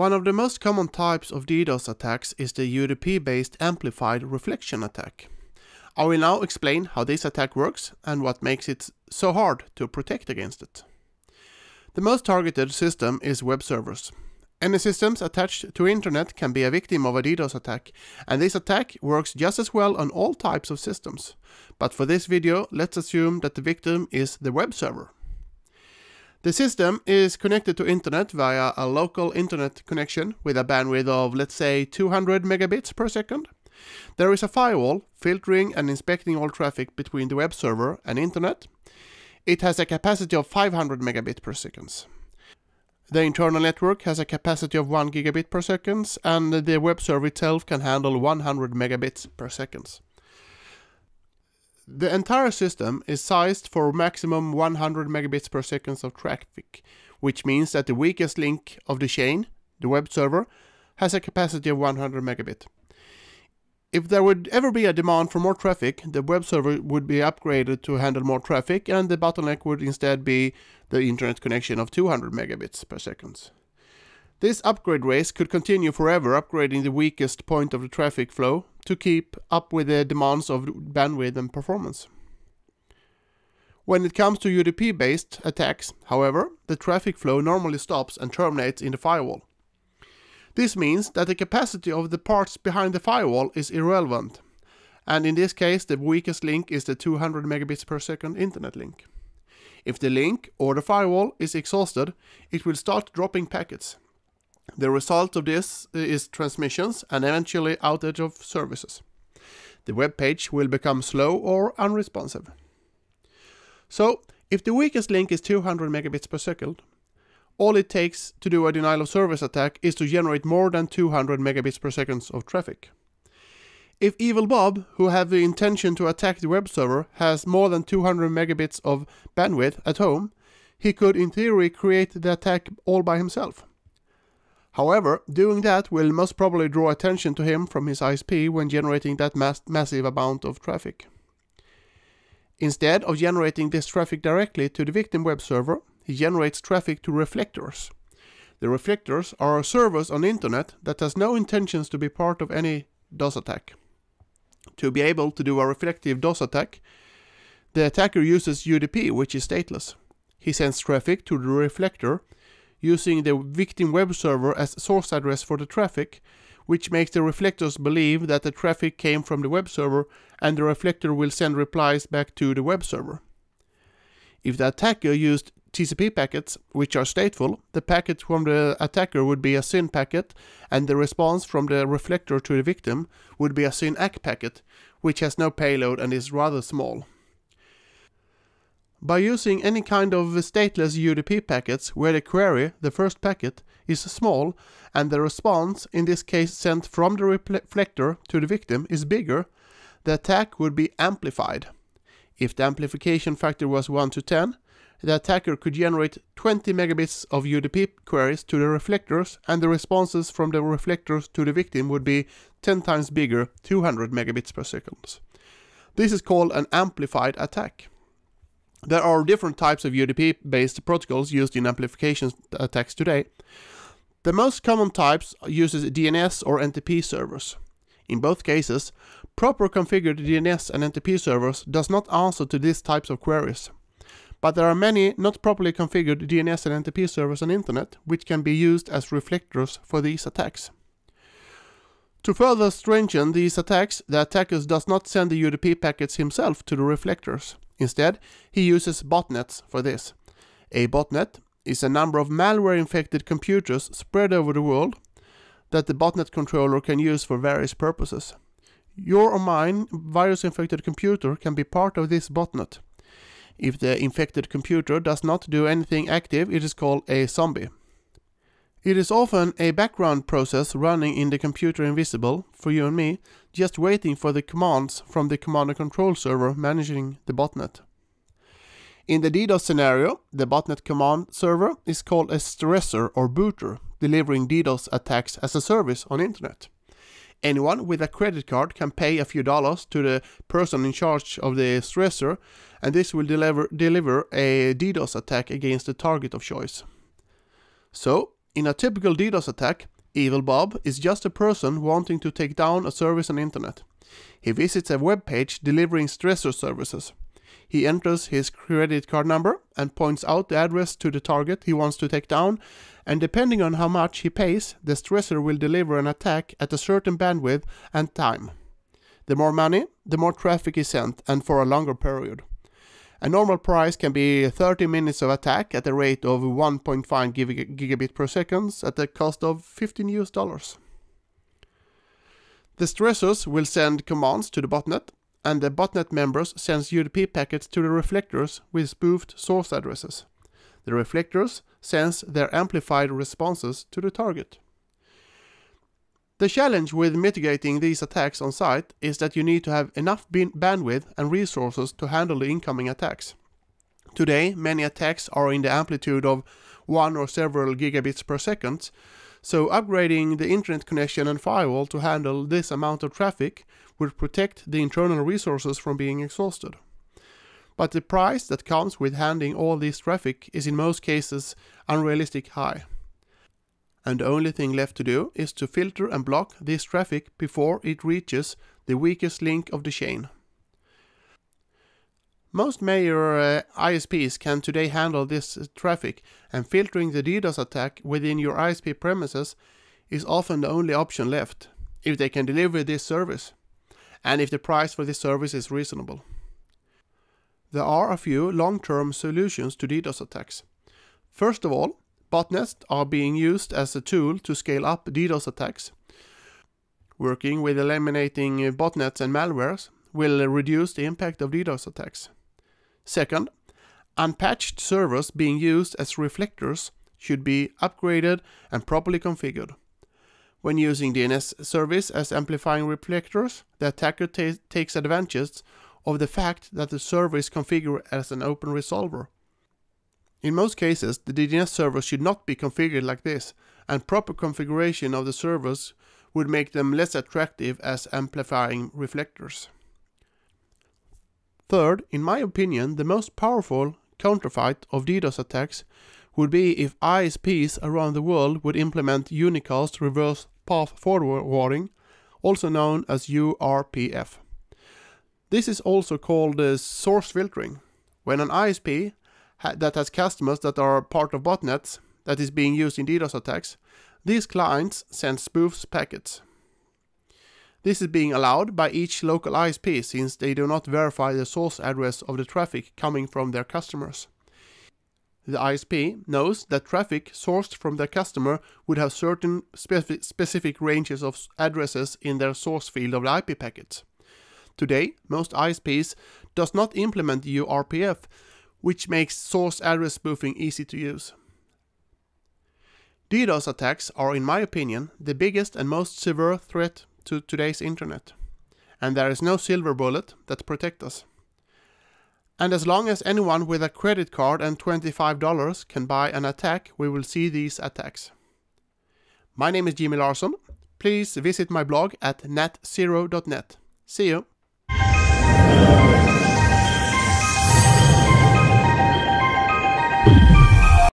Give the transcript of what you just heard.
One of the most common types of DDoS attacks is the UDP-based amplified reflection attack. I will now explain how this attack works and what makes it so hard to protect against it. The most targeted system is web servers. Any systems attached to internet can be a victim of a DDoS attack, and this attack works just as well on all types of systems. But for this video, let's assume that the victim is the web server. The system is connected to internet via a local internet connection with a bandwidth of let's say 200 megabits per second. There is a firewall filtering and inspecting all traffic between the web server and internet. It has a capacity of 500 megabits per second. The internal network has a capacity of 1 gigabit per second and the web server itself can handle 100 megabits per second. The entire system is sized for maximum 100 megabits per second of traffic, which means that the weakest link of the chain, the web server, has a capacity of 100 megabit. If there would ever be a demand for more traffic, the web server would be upgraded to handle more traffic and the bottleneck would instead be the internet connection of 200 megabits per second. This upgrade race could continue forever, upgrading the weakest point of the traffic flow to keep up with the demands of bandwidth and performance. When it comes to UDP-based attacks, however, the traffic flow normally stops and terminates in the firewall. This means that the capacity of the parts behind the firewall is irrelevant, and in this case the weakest link is the 200 megabits per second internet link. If the link or the firewall is exhausted, it will start dropping packets, the result of this uh, is transmissions and eventually outage of services. The web page will become slow or unresponsive. So, if the weakest link is 200 megabits per second, all it takes to do a denial of service attack is to generate more than 200 megabits per second of traffic. If Evil Bob, who have the intention to attack the web server, has more than 200 megabits of bandwidth at home, he could in theory create the attack all by himself. However, doing that will most probably draw attention to him from his ISP when generating that mass massive amount of traffic. Instead of generating this traffic directly to the victim web server, he generates traffic to reflectors. The reflectors are servers on the internet that has no intentions to be part of any DOS attack. To be able to do a reflective DOS attack, the attacker uses UDP, which is stateless. He sends traffic to the reflector using the victim web server as source address for the traffic, which makes the reflectors believe that the traffic came from the web server and the reflector will send replies back to the web server. If the attacker used TCP packets, which are stateful, the packet from the attacker would be a SYN packet, and the response from the reflector to the victim would be a SYN-ACK packet, which has no payload and is rather small. By using any kind of stateless UDP packets where the query, the first packet, is small and the response, in this case sent from the reflector to the victim, is bigger, the attack would be amplified. If the amplification factor was 1 to 10, the attacker could generate 20 megabits of UDP queries to the reflectors and the responses from the reflectors to the victim would be 10 times bigger, 200 megabits per second. This is called an amplified attack. There are different types of UDP-based protocols used in amplification attacks uh, today. The most common types uses DNS or NTP servers. In both cases, proper configured DNS and NTP servers does not answer to these types of queries. But there are many not properly configured DNS and NTP servers on internet, which can be used as reflectors for these attacks. To further strengthen these attacks, the attacker does not send the UDP packets himself to the reflectors. Instead, he uses botnets for this. A botnet is a number of malware-infected computers spread over the world that the botnet controller can use for various purposes. Your or mine virus-infected computer can be part of this botnet. If the infected computer does not do anything active, it is called a zombie. It is often a background process running in the computer invisible, for you and me, just waiting for the commands from the command and control server managing the botnet. In the DDoS scenario, the botnet command server is called a stresser or booter, delivering DDoS attacks as a service on internet. Anyone with a credit card can pay a few dollars to the person in charge of the stresser, and this will deliver, deliver a DDoS attack against the target of choice. So, In a typical DDoS attack, Evil Bob is just a person wanting to take down a service on internet. He visits a web page delivering stresser services. He enters his credit card number and points out the address to the target he wants to take down, and depending on how much he pays, the stresser will deliver an attack at a certain bandwidth and time. The more money, the more traffic is sent, and for a longer period. A normal price can be 30 minutes of attack at a rate of 1.5 gigabit per second at a cost of 15 US dollars. The stressers will send commands to the botnet, and the botnet members sends UDP packets to the reflectors with spoofed source addresses. The reflectors sends their amplified responses to the target. The challenge with mitigating these attacks on site is that you need to have enough bandwidth and resources to handle the incoming attacks. Today, many attacks are in the amplitude of one or several gigabits per second, so upgrading the internet connection and firewall to handle this amount of traffic would protect the internal resources from being exhausted. But the price that comes with handling all this traffic is in most cases unrealistic high and the only thing left to do is to filter and block this traffic before it reaches the weakest link of the chain. Most major uh, ISPs can today handle this traffic and filtering the DDoS attack within your ISP premises is often the only option left if they can deliver this service and if the price for this service is reasonable. There are a few long-term solutions to DDoS attacks. First of all, Botnets are being used as a tool to scale up DDoS attacks. Working with eliminating botnets and malwares will reduce the impact of DDoS attacks. Second, unpatched servers being used as reflectors should be upgraded and properly configured. When using DNS service as amplifying reflectors, the attacker takes advantage of the fact that the server is configured as an open resolver. In most cases, the DNS servers should not be configured like this, and proper configuration of the servers would make them less attractive as amplifying reflectors. Third, in my opinion, the most powerful counterfeit of DDoS attacks would be if ISPs around the world would implement unicast reverse path forwarding, also known as URPF. This is also called uh, source filtering. When an ISP that has customers that are part of botnets that is being used in DDoS attacks, these clients send spoofs packets. This is being allowed by each local ISP since they do not verify the source address of the traffic coming from their customers. The ISP knows that traffic sourced from their customer would have certain specific, specific ranges of addresses in their source field of the IP packets. Today, most ISPs does not implement URPF which makes source address spoofing easy to use. DDoS attacks are, in my opinion, the biggest and most severe threat to today's internet, and there is no silver bullet that protects us. And as long as anyone with a credit card and $25 can buy an attack, we will see these attacks. My name is Jimmy Larson. Please visit my blog at nat0.net. See you!